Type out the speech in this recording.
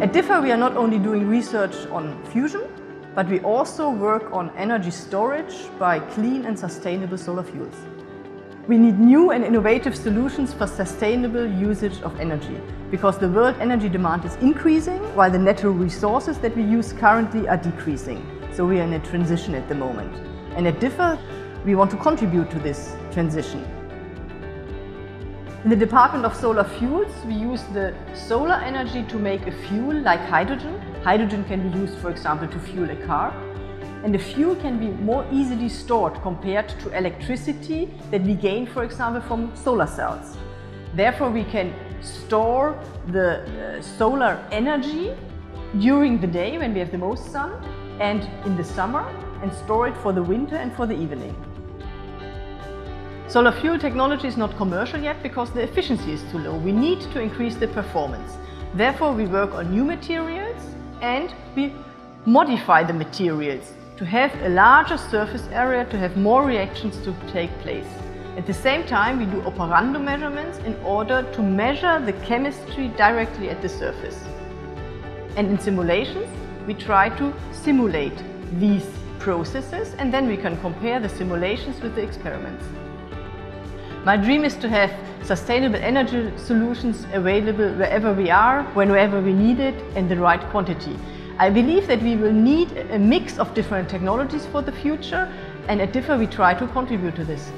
At DIFFER we are not only doing research on fusion, but we also work on energy storage by clean and sustainable solar fuels. We need new and innovative solutions for sustainable usage of energy because the world energy demand is increasing while the natural resources that we use currently are decreasing. So we are in a transition at the moment. And at DIFFER, we want to contribute to this transition. In the Department of Solar Fuels, we use the solar energy to make a fuel like hydrogen. Hydrogen can be used, for example, to fuel a car. And the fuel can be more easily stored compared to electricity that we gain, for example, from solar cells. Therefore, we can store the uh, solar energy during the day when we have the most sun and in the summer and store it for the winter and for the evening. Solar fuel technology is not commercial yet because the efficiency is too low. We need to increase the performance. Therefore, we work on new materials and we modify the materials to have a larger surface area to have more reactions to take place. At the same time, we do operando measurements in order to measure the chemistry directly at the surface. And in simulations, we try to simulate these processes and then we can compare the simulations with the experiments. My dream is to have sustainable energy solutions available wherever we are, whenever we need it, in the right quantity. I believe that we will need a mix of different technologies for the future and at DIFFER we try to contribute to this.